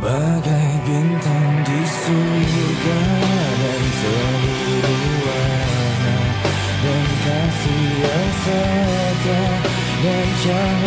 Bagai bintang di surga dan seluruh warna Dan kasih yang setia dan cahaya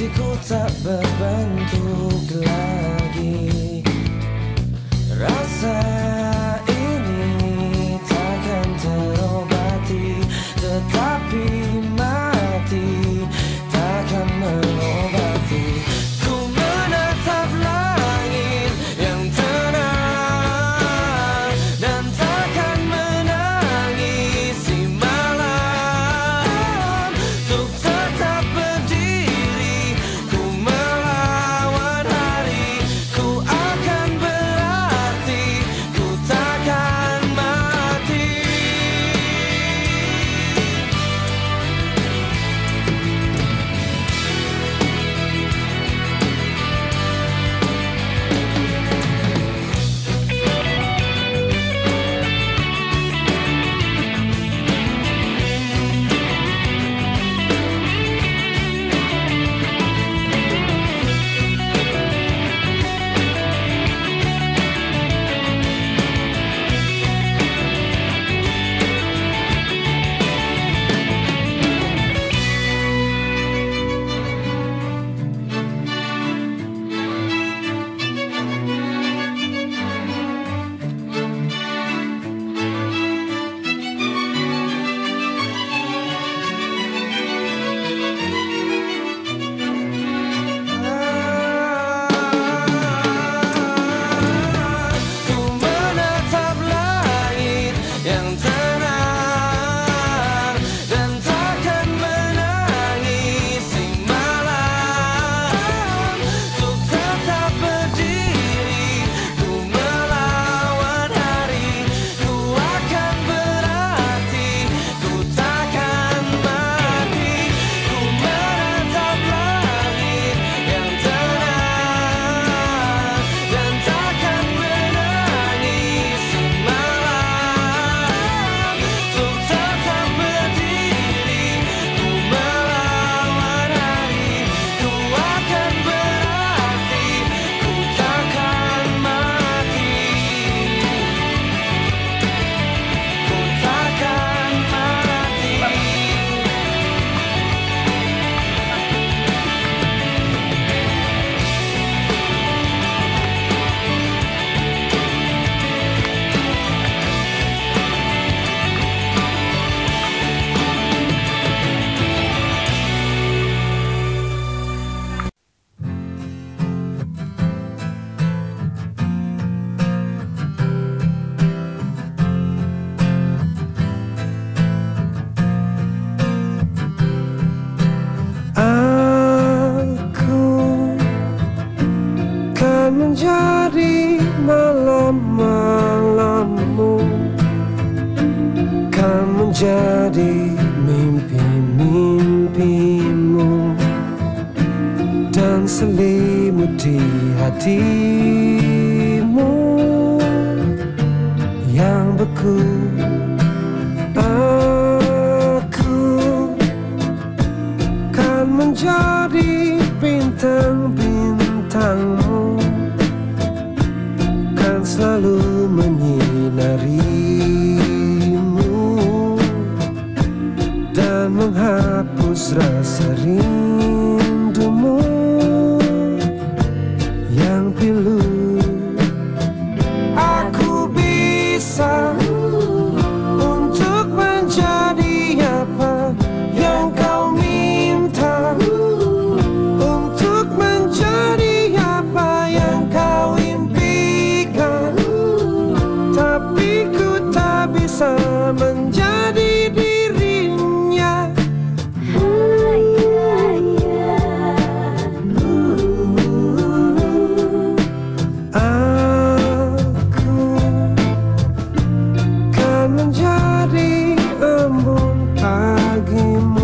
Hatiku tak berbentuk lagi menghapus rasa rindumu him